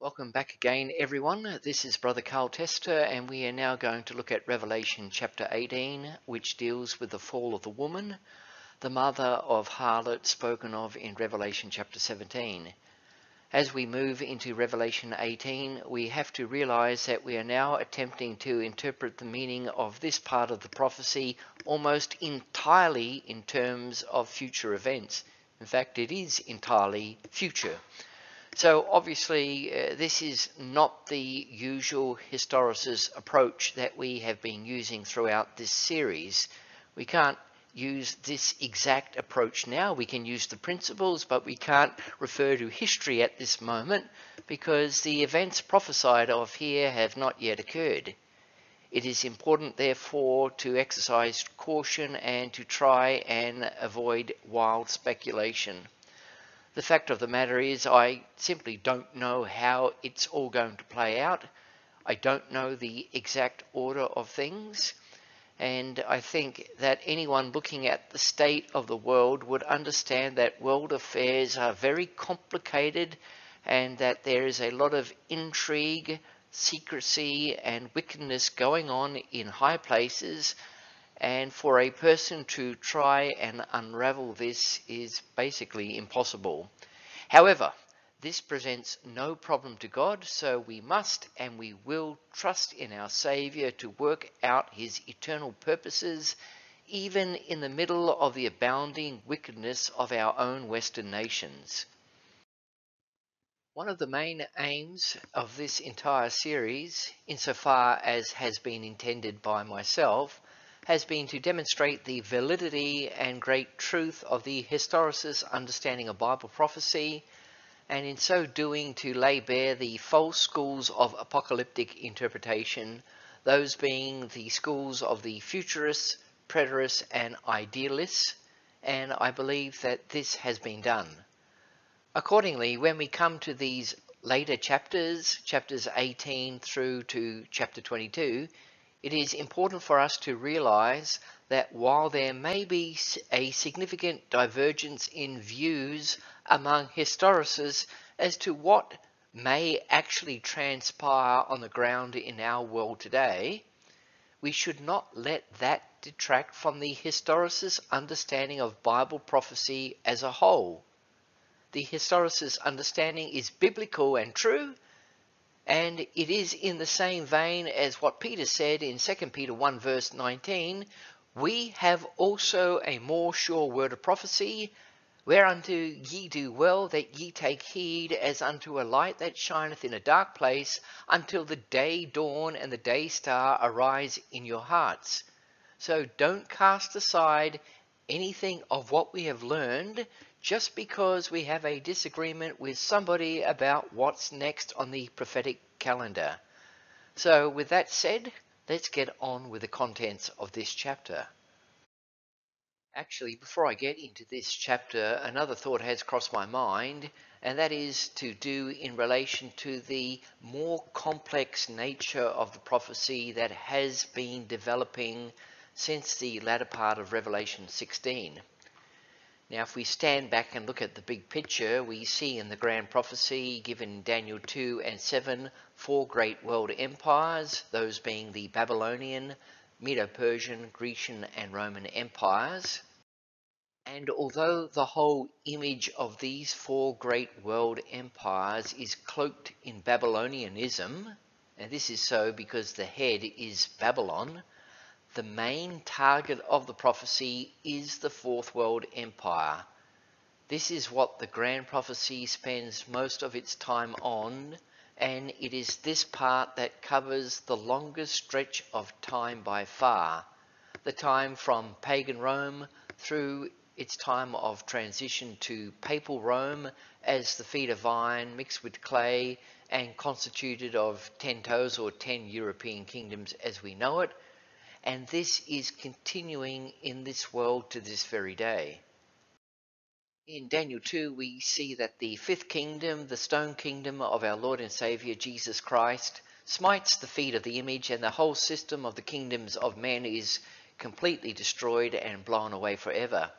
Welcome back again, everyone. This is Brother Karl Tester, and we are now going to look at Revelation chapter 18, which deals with the fall of the woman, the mother of harlot spoken of in Revelation chapter 17. As we move into Revelation 18, we have to realize that we are now attempting to interpret the meaning of this part of the prophecy almost entirely in terms of future events. In fact, it is entirely future. So obviously uh, this is not the usual historicist approach that we have been using throughout this series. We can't use this exact approach now. We can use the principles, but we can't refer to history at this moment because the events prophesied of here have not yet occurred. It is important, therefore, to exercise caution and to try and avoid wild speculation. The fact of the matter is, I simply don't know how it's all going to play out. I don't know the exact order of things. And I think that anyone looking at the state of the world would understand that world affairs are very complicated and that there is a lot of intrigue, secrecy, and wickedness going on in high places and for a person to try and unravel this is basically impossible. However, this presents no problem to God, so we must and we will trust in our Saviour to work out his eternal purposes, even in the middle of the abounding wickedness of our own Western nations. One of the main aims of this entire series, insofar as has been intended by myself, has been to demonstrate the validity and great truth of the historicist understanding of Bible prophecy, and in so doing to lay bare the false schools of apocalyptic interpretation, those being the schools of the futurists, preterists, and idealists, and I believe that this has been done. Accordingly, when we come to these later chapters, chapters 18 through to chapter 22, it is important for us to realize that while there may be a significant divergence in views among historicists as to what may actually transpire on the ground in our world today, we should not let that detract from the historicist's understanding of Bible prophecy as a whole. The historicist's understanding is biblical and true, and it is in the same vein as what Peter said in 2 Peter 1 verse 19, we have also a more sure word of prophecy, whereunto ye do well that ye take heed as unto a light that shineth in a dark place until the day dawn and the day star arise in your hearts. So don't cast aside anything of what we have learned just because we have a disagreement with somebody about what's next on the prophetic calendar. So with that said, let's get on with the contents of this chapter. Actually, before I get into this chapter, another thought has crossed my mind, and that is to do in relation to the more complex nature of the prophecy that has been developing since the latter part of Revelation 16. Now, if we stand back and look at the big picture, we see in the grand prophecy given Daniel 2 and 7 four great world empires, those being the Babylonian, Medo Persian, Grecian, and Roman empires. And although the whole image of these four great world empires is cloaked in Babylonianism, and this is so because the head is Babylon, the main target of the prophecy is the Fourth World Empire. This is what the Grand Prophecy spends most of its time on, and it is this part that covers the longest stretch of time by far, the time from pagan Rome through its time of transition to papal Rome as the feet of iron mixed with clay and constituted of ten toes or ten European kingdoms as we know it, and this is continuing in this world to this very day. In Daniel 2, we see that the fifth kingdom, the stone kingdom of our Lord and Saviour Jesus Christ, smites the feet of the image, and the whole system of the kingdoms of men is completely destroyed and blown away forever.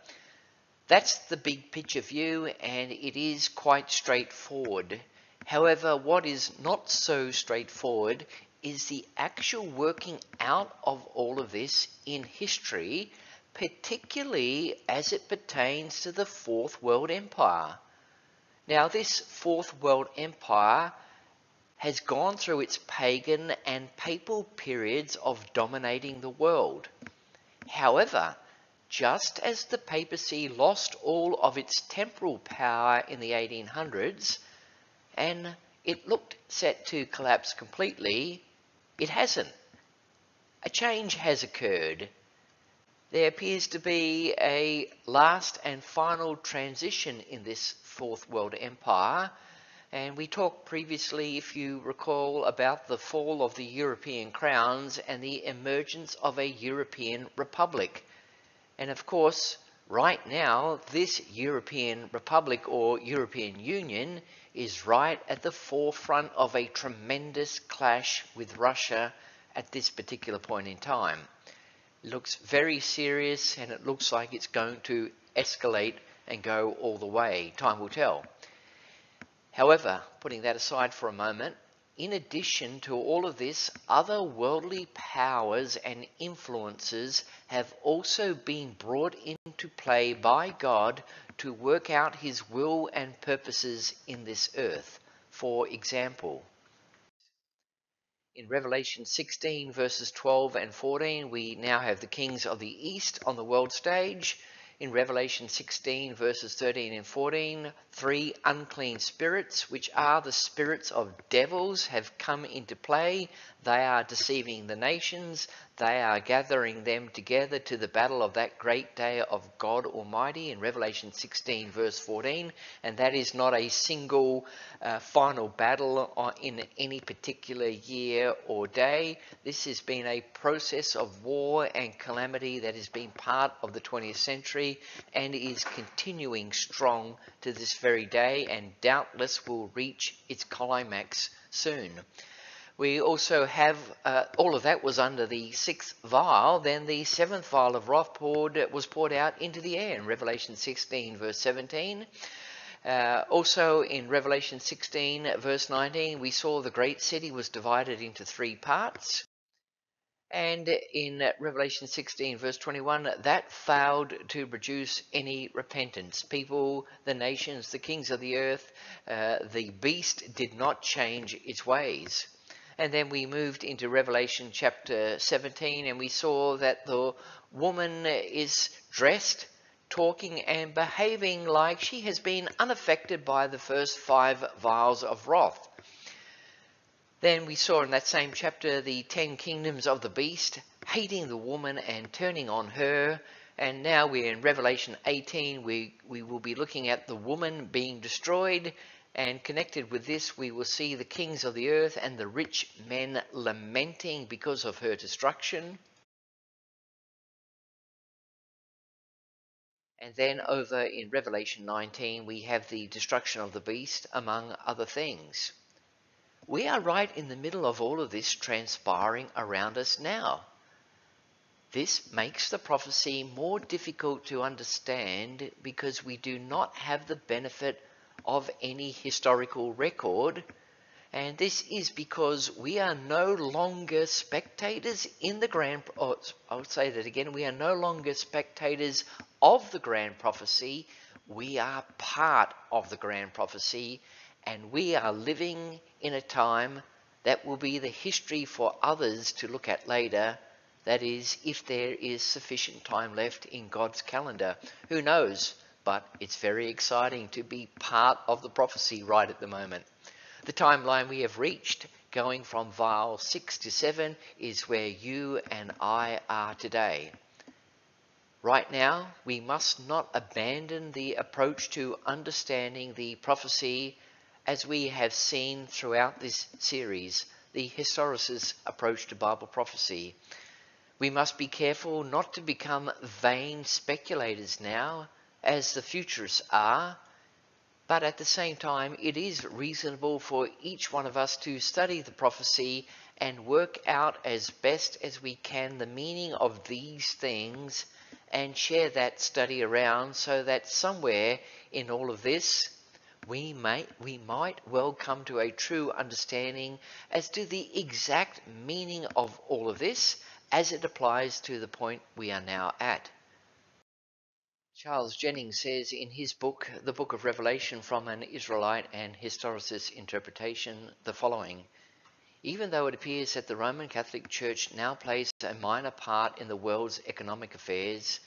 That's the big picture view, and it is quite straightforward. However, what is not so straightforward is the actual working out of all of this in history, particularly as it pertains to the Fourth World Empire. Now, this Fourth World Empire has gone through its pagan and papal periods of dominating the world. However, just as the papacy lost all of its temporal power in the 1800s and it looked set to collapse completely, it hasn't. A change has occurred. There appears to be a last and final transition in this Fourth World Empire. And we talked previously, if you recall, about the fall of the European crowns and the emergence of a European republic. And of course, right now, this European republic or European Union is right at the forefront of a tremendous clash with Russia at this particular point in time. It looks very serious and it looks like it's going to escalate and go all the way. Time will tell. However, putting that aside for a moment, in addition to all of this, other worldly powers and influences have also been brought into play by God to work out his will and purposes in this earth. For example, in Revelation 16, verses 12 and 14, we now have the kings of the east on the world stage in Revelation 16, verses 13 and 14, three unclean spirits, which are the spirits of devils, have come into play. They are deceiving the nations. They are gathering them together to the battle of that great day of God Almighty in Revelation 16, verse 14. And that is not a single uh, final battle in any particular year or day. This has been a process of war and calamity that has been part of the 20th century and is continuing strong to this very day and doubtless will reach its climax soon. We also have, uh, all of that was under the sixth vial. Then the seventh vial of wrath poured, was poured out into the air in Revelation 16, verse 17. Uh, also in Revelation 16, verse 19, we saw the great city was divided into three parts. And in Revelation 16, verse 21, that failed to produce any repentance. People, the nations, the kings of the earth, uh, the beast did not change its ways. And then we moved into Revelation chapter 17 and we saw that the woman is dressed, talking, and behaving like she has been unaffected by the first five vials of wrath. Then we saw in that same chapter the ten kingdoms of the beast, hating the woman and turning on her. And now we're in Revelation 18. We, we will be looking at the woman being destroyed and connected with this, we will see the kings of the earth and the rich men lamenting because of her destruction. And then over in Revelation 19, we have the destruction of the beast, among other things. We are right in the middle of all of this transpiring around us now. This makes the prophecy more difficult to understand because we do not have the benefit of any historical record. And this is because we are no longer spectators in the grand, oh, I'll say that again, we are no longer spectators of the grand prophecy. We are part of the grand prophecy and we are living in a time that will be the history for others to look at later. That is, if there is sufficient time left in God's calendar. Who knows? But it's very exciting to be part of the prophecy right at the moment. The timeline we have reached, going from vial 6 to 7, is where you and I are today. Right now, we must not abandon the approach to understanding the prophecy as we have seen throughout this series, the historicist approach to Bible prophecy. We must be careful not to become vain speculators now as the futurists are, but at the same time, it is reasonable for each one of us to study the prophecy and work out as best as we can the meaning of these things and share that study around so that somewhere in all of this, we may we might well come to a true understanding as to the exact meaning of all of this as it applies to the point we are now at. Charles Jennings says in his book, The Book of Revelation from an Israelite and Historicist Interpretation, the following Even though it appears that the Roman Catholic Church now plays a minor part in the world's economic affairs,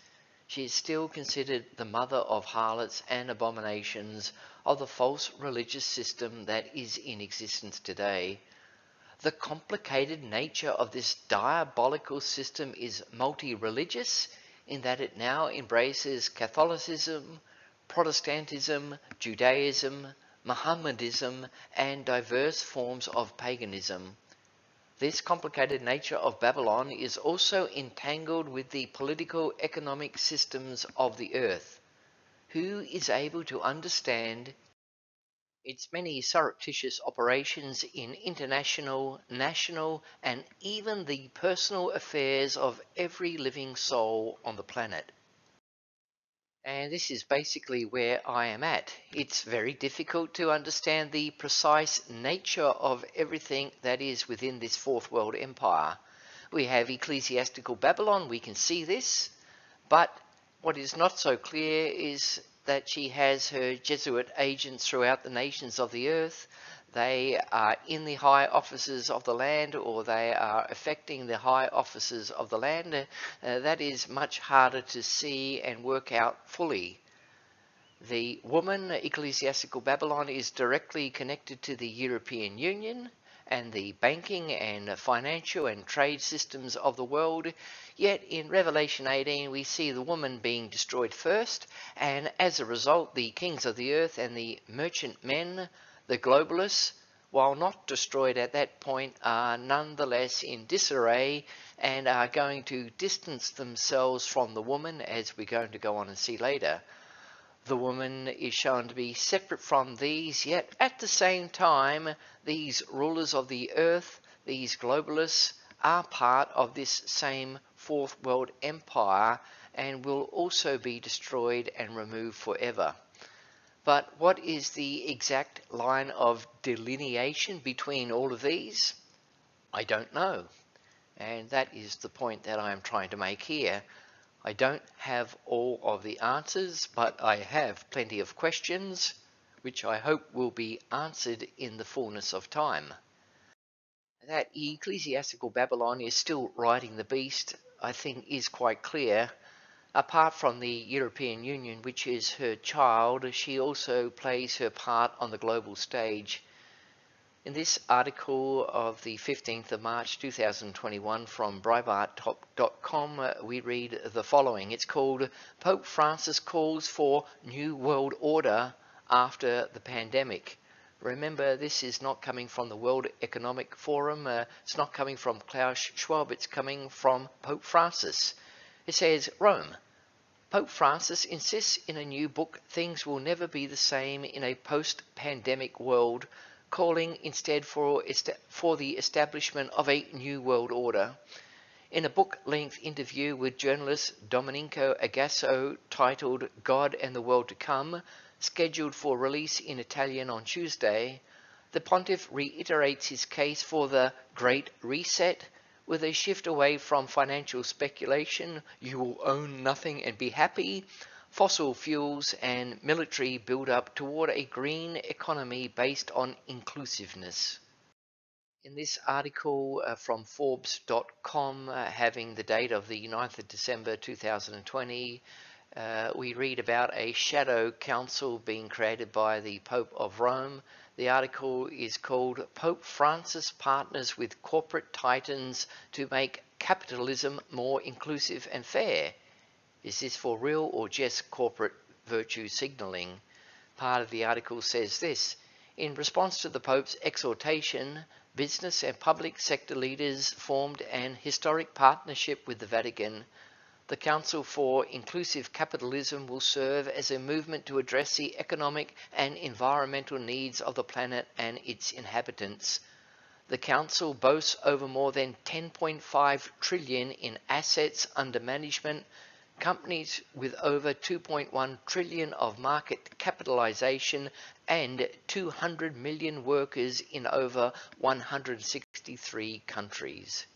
she is still considered the mother of harlots and abominations of the false religious system that is in existence today. The complicated nature of this diabolical system is multi religious in that it now embraces Catholicism, Protestantism, Judaism, Mohammedanism, and diverse forms of paganism. This complicated nature of Babylon is also entangled with the political economic systems of the earth. Who is able to understand its many surreptitious operations in international, national, and even the personal affairs of every living soul on the planet? And this is basically where I am at. It's very difficult to understand the precise nature of everything that is within this fourth world empire. We have ecclesiastical Babylon, we can see this, but what is not so clear is that she has her Jesuit agents throughout the nations of the earth. They are in the high offices of the land or they are affecting the high offices of the land. Uh, that is much harder to see and work out fully. The woman, Ecclesiastical Babylon, is directly connected to the European Union and the banking and financial and trade systems of the world. Yet in Revelation 18, we see the woman being destroyed first, and as a result, the kings of the earth and the merchant men the globalists, while not destroyed at that point, are nonetheless in disarray and are going to distance themselves from the woman, as we're going to go on and see later. The woman is shown to be separate from these, yet at the same time, these rulers of the earth, these globalists, are part of this same fourth world empire and will also be destroyed and removed forever. But what is the exact line of delineation between all of these? I don't know. And that is the point that I am trying to make here. I don't have all of the answers, but I have plenty of questions, which I hope will be answered in the fullness of time. That ecclesiastical Babylon is still riding the beast, I think, is quite clear Apart from the European Union, which is her child, she also plays her part on the global stage. In this article of the 15th of March 2021 from Breitbart.com, uh, we read the following. It's called Pope Francis Calls for New World Order After the Pandemic. Remember, this is not coming from the World Economic Forum, uh, it's not coming from Klaus Schwab, it's coming from Pope Francis. It says, Rome. Pope Francis insists in a new book things will never be the same in a post-pandemic world, calling instead for, for the establishment of a new world order. In a book-length interview with journalist Domenico Agasso titled God and the World to Come, scheduled for release in Italian on Tuesday, the pontiff reiterates his case for the Great Reset, with a shift away from financial speculation, you will own nothing and be happy, fossil fuels and military build-up toward a green economy based on inclusiveness. In this article uh, from Forbes.com, uh, having the date of the 9th of December 2020, uh, we read about a shadow council being created by the Pope of Rome the article is called Pope Francis Partners with Corporate Titans to Make Capitalism More Inclusive and Fair. Is this for real or just corporate virtue signalling? Part of the article says this In response to the Pope's exhortation, business and public sector leaders formed an historic partnership with the Vatican the Council for Inclusive Capitalism will serve as a movement to address the economic and environmental needs of the planet and its inhabitants. The Council boasts over more than 10.5 trillion in assets under management, companies with over 2.1 trillion of market capitalization and 200 million workers in over 163 countries.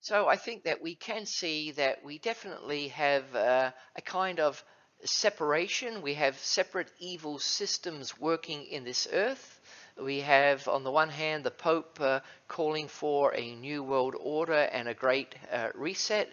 So I think that we can see that we definitely have uh, a kind of separation. We have separate evil systems working in this earth. We have, on the one hand, the Pope uh, calling for a new world order and a great uh, reset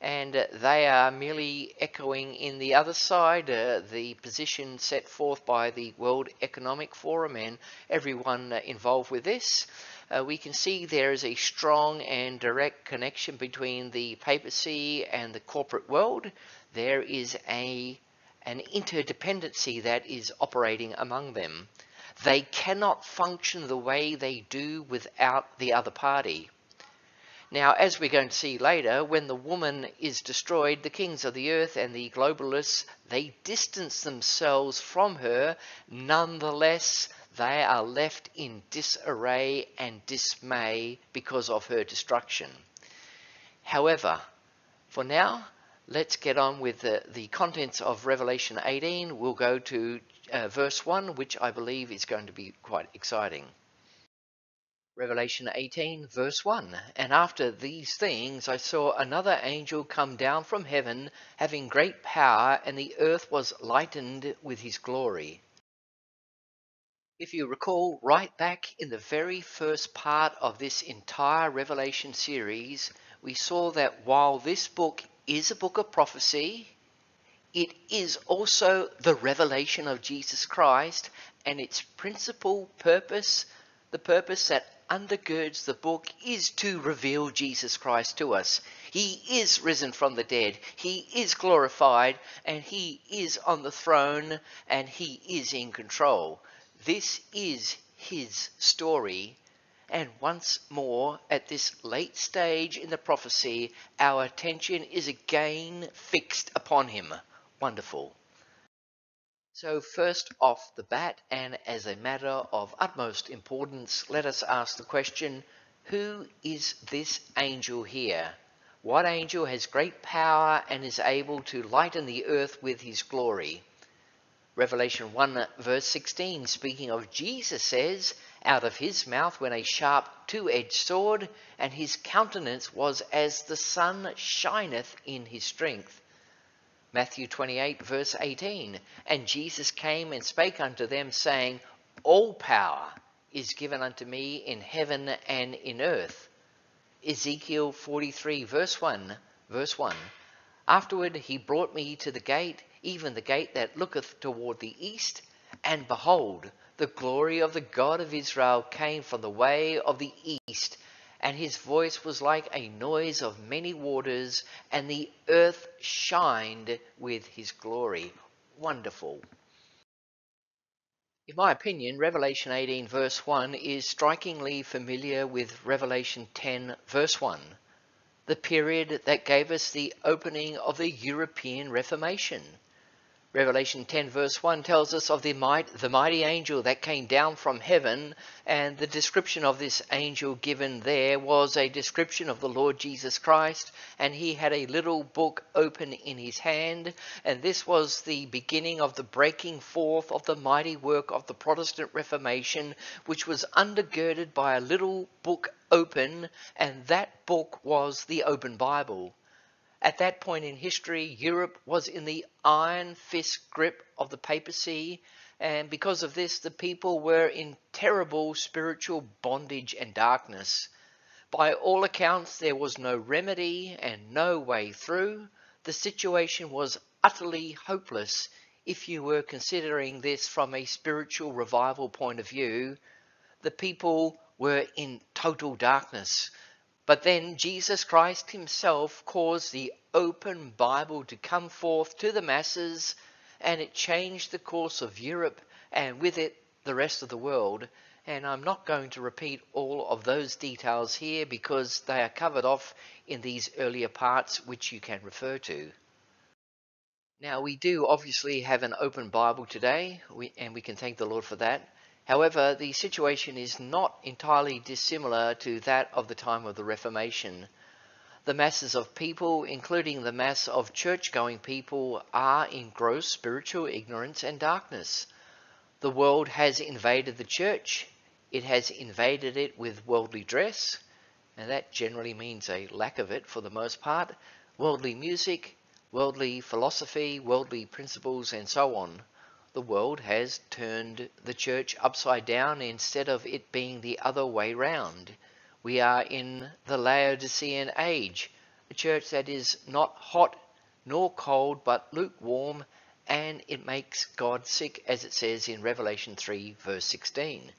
and they are merely echoing in the other side uh, the position set forth by the World Economic Forum and everyone uh, involved with this. Uh, we can see there is a strong and direct connection between the papacy and the corporate world. There is a an interdependency that is operating among them. They cannot function the way they do without the other party. Now, as we're going to see later, when the woman is destroyed, the kings of the earth and the globalists, they distance themselves from her. Nonetheless, they are left in disarray and dismay because of her destruction. However, for now, let's get on with the, the contents of Revelation 18. We'll go to uh, verse 1, which I believe is going to be quite exciting. Revelation 18 verse 1 And after these things I saw another angel come down from heaven, having great power, and the earth was lightened with his glory. If you recall, right back in the very first part of this entire Revelation series, we saw that while this book is a book of prophecy, it is also the revelation of Jesus Christ and its principal purpose, the purpose that undergirds the book is to reveal Jesus Christ to us. He is risen from the dead. He is glorified and he is on the throne and he is in control. This is his story. And once more, at this late stage in the prophecy, our attention is again fixed upon him. Wonderful. So first off the bat, and as a matter of utmost importance, let us ask the question, who is this angel here? What angel has great power and is able to lighten the earth with his glory? Revelation 1 verse 16, speaking of Jesus says, out of his mouth went a sharp two-edged sword, and his countenance was as the sun shineth in his strength. Matthew 28 verse 18. And Jesus came and spake unto them, saying, All power is given unto me in heaven and in earth. Ezekiel 43 verse 1, verse 1. Afterward he brought me to the gate, even the gate that looketh toward the east, and behold, the glory of the God of Israel came from the way of the east, and his voice was like a noise of many waters, and the earth shined with his glory. Wonderful. In my opinion, Revelation 18 verse 1 is strikingly familiar with Revelation 10 verse 1, the period that gave us the opening of the European Reformation. Revelation 10 verse 1 tells us of the, might, the mighty angel that came down from heaven. And the description of this angel given there was a description of the Lord Jesus Christ. And he had a little book open in his hand. And this was the beginning of the breaking forth of the mighty work of the Protestant Reformation which was undergirded by a little book open. And that book was the open Bible. At that point in history, Europe was in the iron fist grip of the papacy, and because of this, the people were in terrible spiritual bondage and darkness. By all accounts, there was no remedy and no way through. The situation was utterly hopeless if you were considering this from a spiritual revival point of view. The people were in total darkness. But then Jesus Christ himself caused the open Bible to come forth to the masses, and it changed the course of Europe and with it the rest of the world. And I'm not going to repeat all of those details here because they are covered off in these earlier parts which you can refer to. Now we do obviously have an open Bible today and we can thank the Lord for that. However, the situation is not entirely dissimilar to that of the time of the Reformation. The masses of people, including the mass of church going people, are in gross spiritual ignorance and darkness. The world has invaded the church. It has invaded it with worldly dress, and that generally means a lack of it for the most part, worldly music, worldly philosophy, worldly principles, and so on. The world has turned the church upside down instead of it being the other way round. We are in the Laodicean age, a church that is not hot nor cold but lukewarm, and it makes God sick, as it says in Revelation 3, verse 16.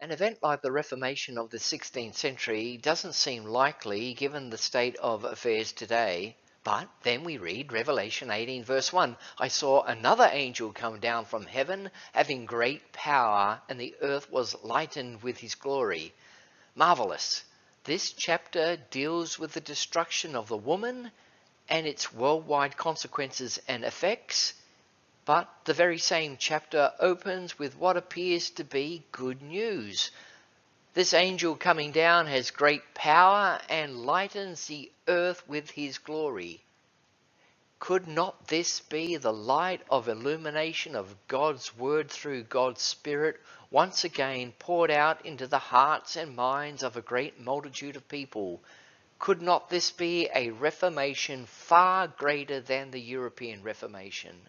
An event like the Reformation of the 16th century doesn't seem likely given the state of affairs today. But then we read Revelation 18, verse 1 I saw another angel come down from heaven, having great power, and the earth was lightened with his glory. Marvelous. This chapter deals with the destruction of the woman and its worldwide consequences and effects, but the very same chapter opens with what appears to be good news. This angel coming down has great power and lightens the earth with his glory. Could not this be the light of illumination of God's Word through God's Spirit once again poured out into the hearts and minds of a great multitude of people? Could not this be a reformation far greater than the European Reformation?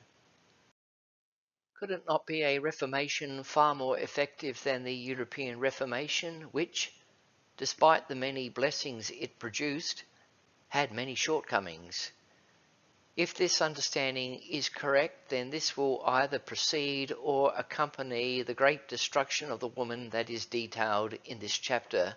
Could it not be a reformation far more effective than the European Reformation, which, despite the many blessings it produced, had many shortcomings? If this understanding is correct, then this will either precede or accompany the great destruction of the woman that is detailed in this chapter.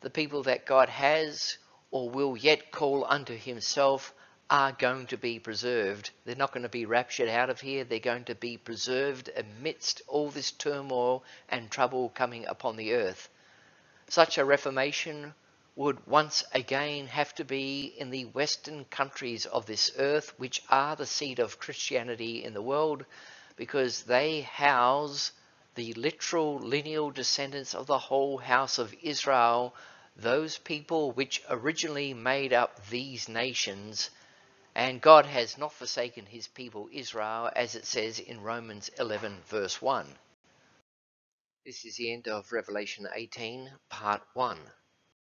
The people that God has or will yet call unto himself are going to be preserved. They're not going to be raptured out of here. They're going to be preserved amidst all this turmoil and trouble coming upon the earth. Such a reformation would once again have to be in the western countries of this earth, which are the seat of Christianity in the world, because they house the literal lineal descendants of the whole house of Israel, those people which originally made up these nations. And God has not forsaken his people Israel, as it says in Romans 11, verse 1. This is the end of Revelation 18, part 1.